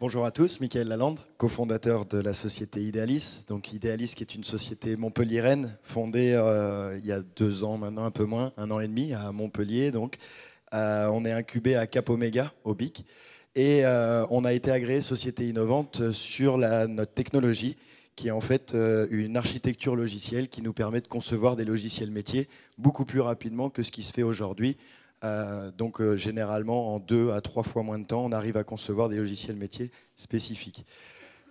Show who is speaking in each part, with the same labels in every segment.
Speaker 1: Bonjour à tous, Michael Lalande, cofondateur de la société Idealis. Donc Idealis qui est une société montpelliéraine fondée euh, il y a deux ans maintenant, un peu moins, un an et demi à Montpellier. Donc euh, on est incubé à Cap Omega au BIC et euh, on a été agréé société innovante sur la, notre technologie qui est en fait une architecture logicielle qui nous permet de concevoir des logiciels métiers beaucoup plus rapidement que ce qui se fait aujourd'hui euh, donc euh, généralement en deux à trois fois moins de temps, on arrive à concevoir des logiciels métiers spécifiques.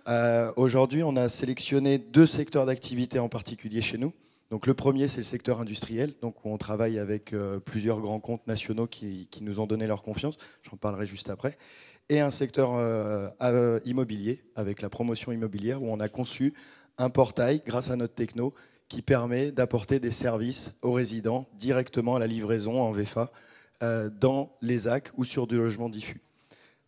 Speaker 1: Euh, aujourd'hui, on a sélectionné deux secteurs d'activité en particulier chez nous. Donc le premier, c'est le secteur industriel, donc où on travaille avec plusieurs grands comptes nationaux qui, nous ont donné leur confiance. J'en parlerai juste après. Et un secteur immobilier, avec la promotion immobilière, où on a conçu un portail grâce à notre techno qui permet d'apporter des services aux résidents directement à la livraison en VFA dans les AC ou sur du logement diffus.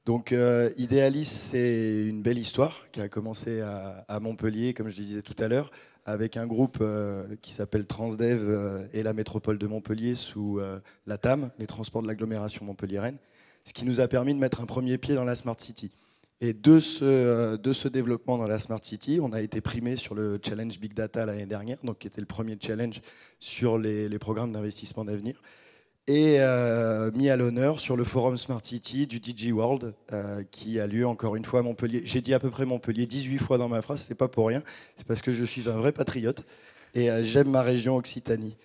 Speaker 1: Donc euh, Idealis, c'est une belle histoire qui a commencé à, Montpellier, comme je disais tout à l'heure, avec un groupe euh, qui s'appelle Transdev et la métropole de Montpellier sous la TAM, les transports de l'agglomération montpelliéraine, ce qui nous a permis de mettre un premier pied dans la Smart City. Et de ce, développement dans la Smart City, on a été primé sur le challenge Big Data l'année dernière, donc qui était le premier challenge sur les programmes d'investissement d'avenir et euh, mis à l'honneur sur le forum Smart City du DG World euh, qui a lieu encore une fois à Montpellier. J'ai dit à peu près Montpellier 18 fois dans ma phrase, c'est pas pour rien, c'est parce que je suis un vrai patriote et euh, j'aime ma région Occitanie.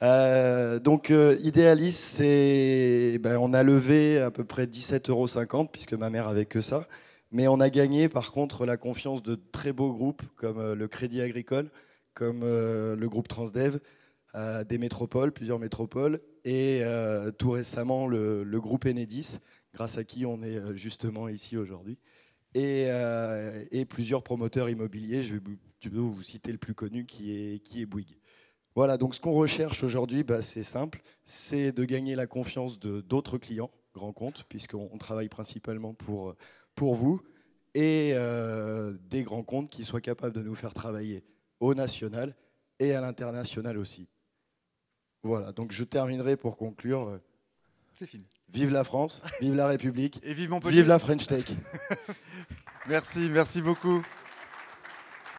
Speaker 1: donc Idealis, ben, on a levé à peu près 17,50 euros puisque ma mère avait que ça, mais on a gagné par contre la confiance de très beaux groupes comme le Crédit Agricole, comme le groupe Transdev, des métropoles, plusieurs métropoles, et euh, tout récemment le, groupe Enedis, grâce à qui on est euh, justement ici aujourd'hui, euh, et, plusieurs promoteurs immobiliers. Je vais vous citer le plus connu qui est, qui est Bouygues. Voilà, donc ce qu'on recherche aujourd'hui, bah, c'est simple, c'est de gagner la confiance de d'autres clients, grands comptes, puisqu'on travaille principalement pour, pour vous, et des grands comptes qui soient capables de nous faire travailler au national et à l'international aussi. Voilà, donc je terminerai pour conclure. Euh,
Speaker 2: C'est fini.
Speaker 1: Vive la France, vive la République,
Speaker 2: et vive Montpellier.
Speaker 1: Vive la French Tech.
Speaker 2: merci, merci beaucoup.